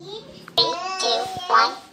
Three, two, one.